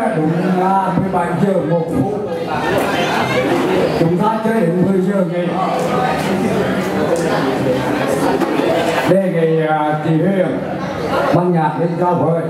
là đúng là 17 giờ, một phút. Chúng ta chơi đến 10 giờ ngày đề nghị chị Huyền ban nhạc lên cao với